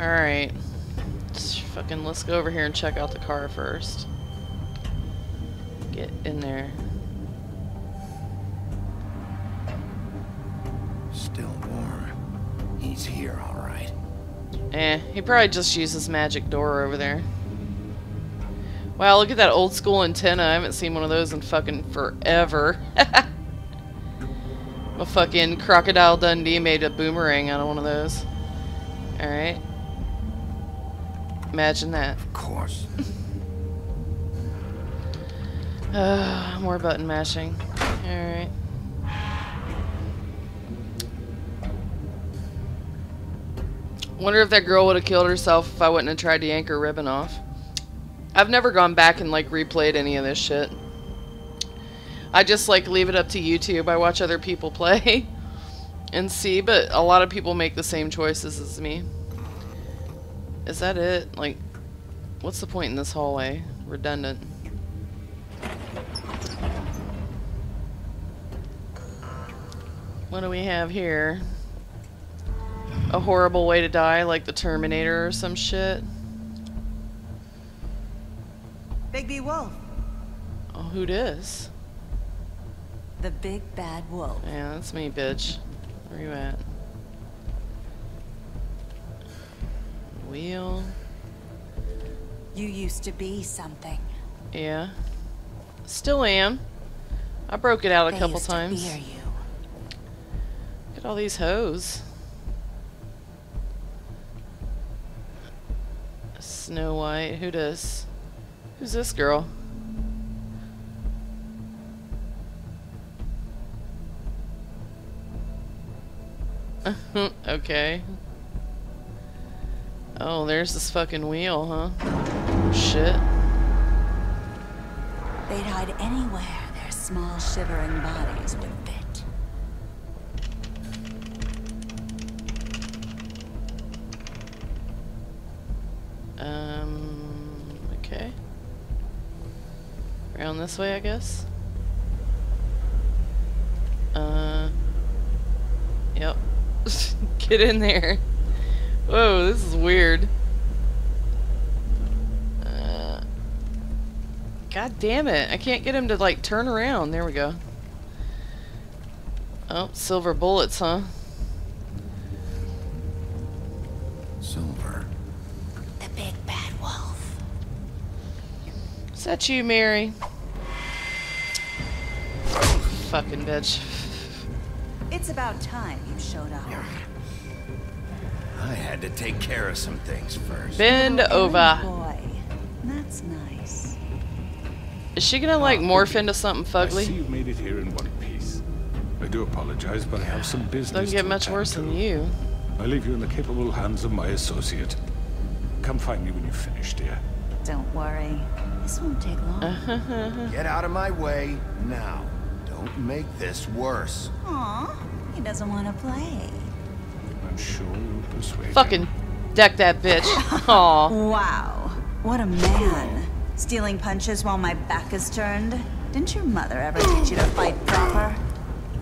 Alright. Fucking let's go over here and check out the car first. Get in there. Still warm. He's here, all right. Eh, he probably just used his magic door over there. Wow, look at that old school antenna. I haven't seen one of those in fucking forever. a fucking Crocodile Dundee made a boomerang out of one of those. Alright. Imagine that. Of course. Uh, more button mashing. Alright. Wonder if that girl would have killed herself if I wouldn't have tried to yank her ribbon off. I've never gone back and like replayed any of this shit. I just like leave it up to YouTube. I watch other people play and see, but a lot of people make the same choices as me. Is that it? Like, what's the point in this hallway? Redundant. What do we have here? A horrible way to die, like the Terminator or some shit. Bigby Wolf. Oh, who dis? The big bad wolf. Yeah, that's me, bitch. Where you at? Wheel. You used to be something. Yeah. Still am. I broke it out a They couple used to times. fear you. Look at all these hoes. Snow White. Who does? Who's this girl? okay. Oh, there's this fucking wheel, huh? Shit. They'd hide anywhere their small shivering bodies would fit. Um, okay. Around this way, I guess. Uh, yep. Get in there. Whoa, this is weird. Uh, God damn it. I can't get him to, like, turn around. There we go. Oh, silver bullets, huh? Silver. The big bad wolf. Is that you, Mary? Fucking bitch. It's about time you showed up. I had to take care of some things first. Bend Oh, over. Boy, that's nice. Is she gonna like ah, morph into something fugly? I see you made it here in one piece. I do apologize, but I have some business. Doesn't get to much worse to. than you. I leave you in the capable hands of my associate. Come find me when you've finished, dear. Don't worry. This won't take long. Get out of my way now. Don't make this worse. Aw, he doesn't want to play. I'm sure you'll persuade him. Fucking deck that bitch. Aw. Wow, what a man. Stealing punches while my back is turned. Didn't your mother ever teach you to fight proper?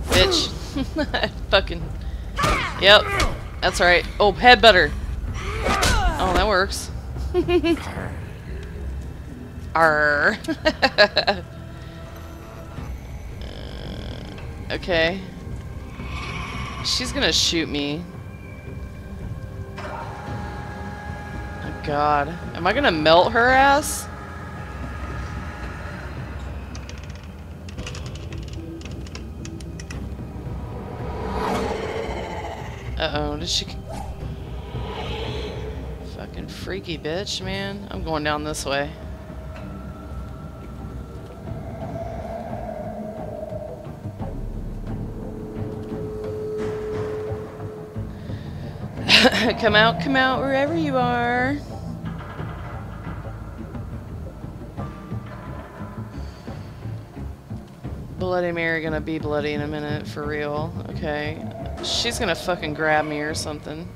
bitch. Fucking. Yep. That's right. Oh, head butter. Oh, that works. Arr. Uh, okay. She's gonna shoot me. God. Am I gonna melt her ass? Uh-oh, did she... Fucking freaky bitch, man. I'm going down this way. come out, come out, wherever you are. Bloody Mary gonna be bloody in a minute, for real. Okay. She's gonna fucking grab me or something.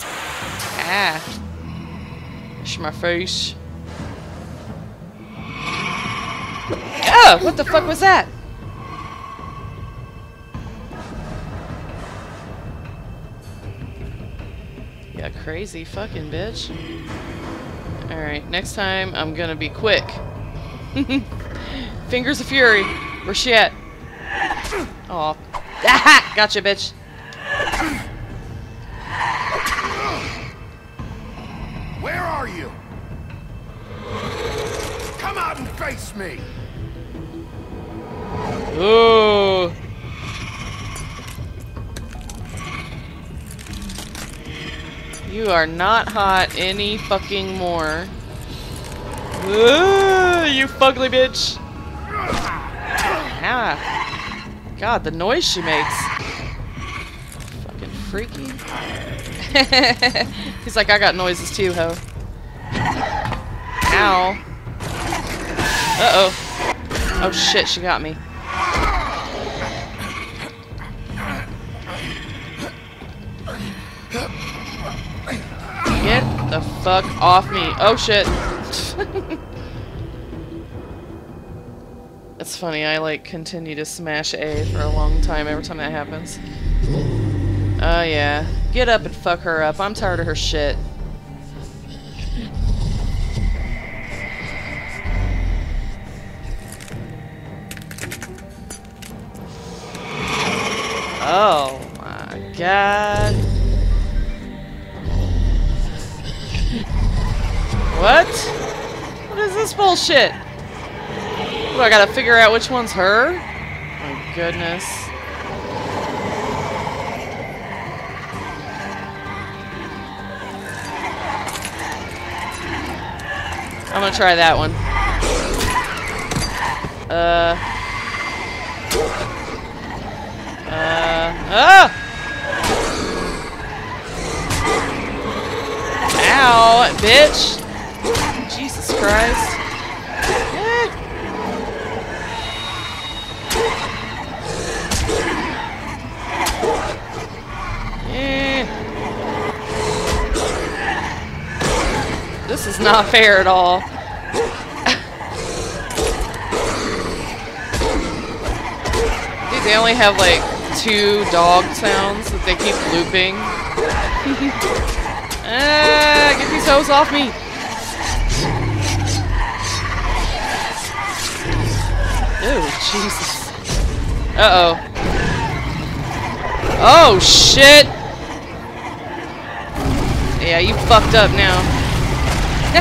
Ah. It's my face. Ah! What the fuck was that? Yeah, crazy fucking bitch. Alright, next time I'm gonna be quick. Fingers of Fury. Where's she at? Oh. Ah, gotcha, bitch. Where are you? Come out and face me! Ooh. You are not hot any fucking more. Ooh, you fugly bitch. Ah. God, the noise she makes. Fucking freaky. He's like, I got noises too, ho. Ow. Uh-oh. Oh shit, she got me. Get the fuck off me. Oh shit. it's funny, I like continue to smash A for a long time every time that happens. Oh yeah. Get up and fuck her up. I'm tired of her shit. Oh my god. What? What is this bullshit? What, I gotta figure out which one's her? My goodness. I'm gonna try that one. Uh. Uh. Ah! Ow, bitch! Jesus Christ. Not fair at all. Dude, they only have like two dog sounds that they keep looping. ah, get these hoes off me! Oh, Jesus. Uh-oh. Oh, shit! Yeah, you fucked up now.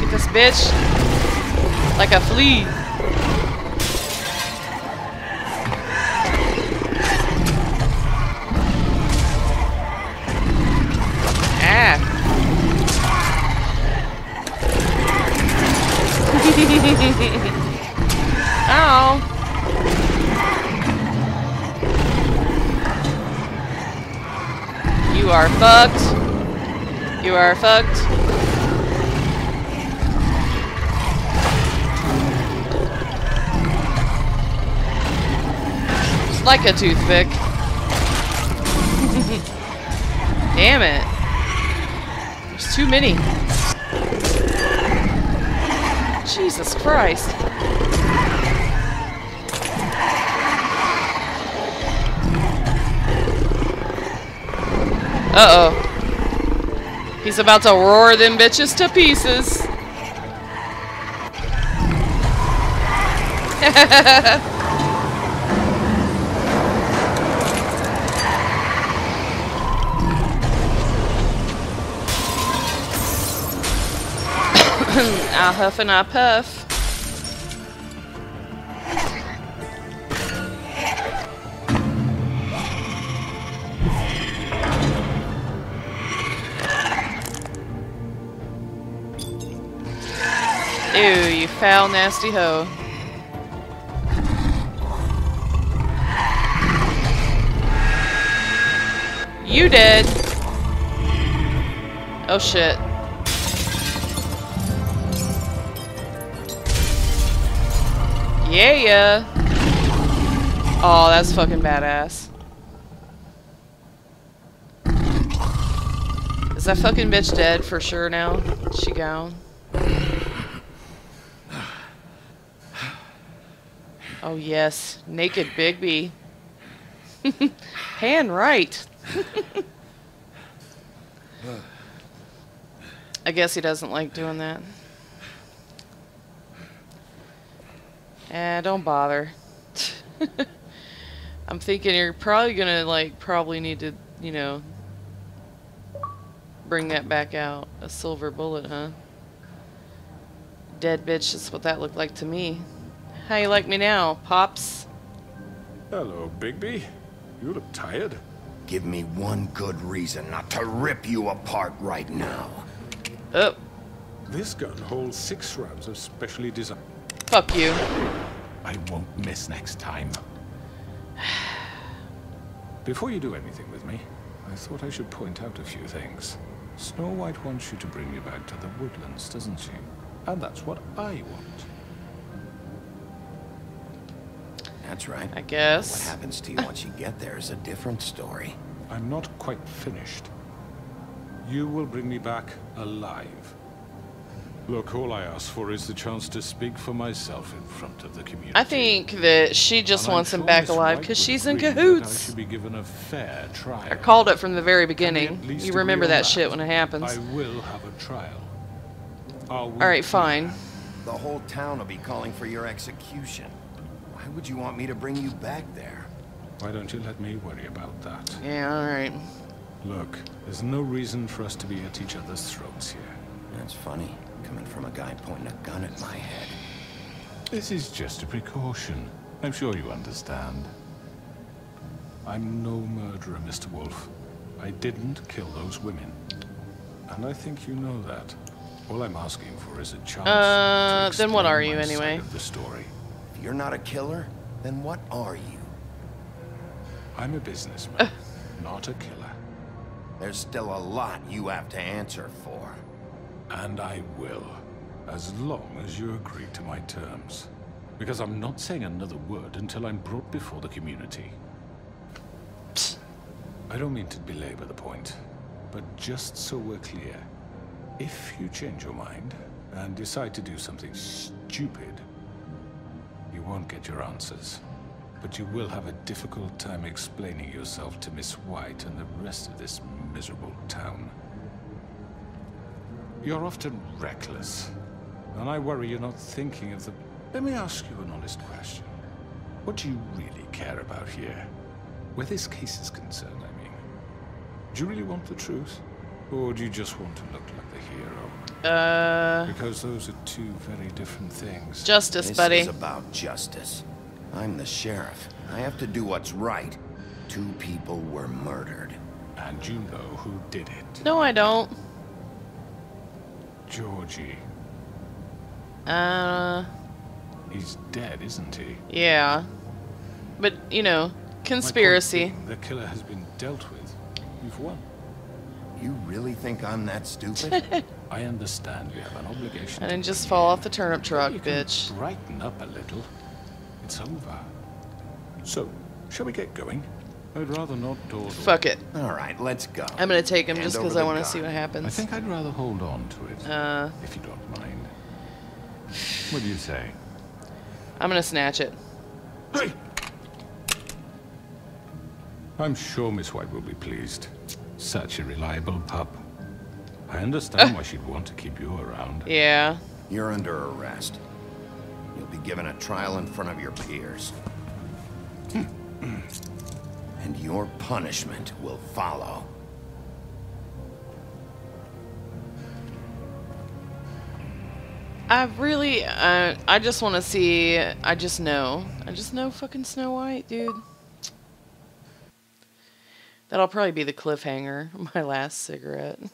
Get this bitch. Like a flea. Ah. Ow. You are fucked. You are fucked. It's Like a toothpick. Damn it. There's too many. Jesus Christ. Uh-oh. He's about to roar them bitches to pieces. I huff and I puff. Ew, you foul, nasty hoe. You dead. Oh shit. Yeah, yeah. Oh, that's fucking badass. Is that fucking bitch dead for sure now? She gone? Oh yes, naked Bigby. Pan right. I guess he doesn't like doing that. Eh, don't bother. I'm thinking you're probably gonna like probably need to, you know, bring that back out. A silver bullet, huh? Dead bitch, that's what that looked like to me. How you like me now, Pops? Hello, Bigby. You look tired. Give me one good reason not to rip you apart right now. Oh, This gun holds six rounds of specially designed. fuck you. I won't miss next time. Before you do anything with me, I thought I should point out a few things. Snow White wants you to bring me back to the woodlands, doesn't she? And that's what I want. That's right. I guess. What happens to you once you get there is a different story. I'm not quite finished. You will bring me back alive. Look, all I ask for is the chance to speak for myself in front of the community. I think that she just And I'm wants him back alive because would she's in agree that I cahoots. should be given a fair trial. I called it from the very Can we at beginning. You remember on that shit when it happens. I will have a trial. Alright, fine. The whole town will be calling for your execution. Why would you want me to bring you back there? Why don't you let me worry about that? Yeah, alright. Look, there's no reason for us to be at each other's throats here. That's funny, coming from a guy pointing a gun at my head. This is just a precaution. I'm sure you understand. I'm no murderer, Mr. Wolf. I didn't kill those women. And I think you know that. All I'm asking for is a chance Uh, to then what explain are you my anyway? side of the story. If you're not a killer, then what are you? I'm a businessman, not a killer. There's still a lot you have to answer for. And I will, as long as you agree to my terms. Because I'm not saying another word until I'm brought before the community. I don't mean to belabor the point, but just so we're clear, if you change your mind and decide to do something stupid, you won't get your answers. But you will have a difficult time explaining yourself to Miss White and the rest of this miserable town. You're often reckless, and I worry you're not thinking of the... Let me ask you an honest question. What do you really care about here? Where this case is concerned, I mean. Do you really want the truth? Or do you just want to look like the hero? Uh, Because those are two very different things. justice, this buddy. is about justice. I'm the sheriff. I have to do what's right. Two people were murdered. And you know who did it. No, I don't. Georgie. Uh, He's dead, isn't he? yeah. But, you know, conspiracy. being, The killer has been dealt with. You've won. You really think I'm that stupid? I understand we have an obligation. I to didn't just fall me off the turnip truck, You can bitch. Brighten up a little. It's over. So, shall we get going? I'd rather not dawdle. Fuck it. All right, let's go. I'm gonna take him Hand just because I want to see what happens. I think I'd rather hold on to it, Uh, if you don't mind. What do you say? I'm gonna snatch it. Hey! I'm sure Miss White will be pleased. Such a reliable pup. I understand why she'd want to keep you around. Yeah. You're under arrest. You'll be given a trial in front of your peers. and your punishment will follow. I really, uh, I just want to see. I just know. I just know fucking Snow White, dude. That'll probably be the cliffhanger. My last cigarette.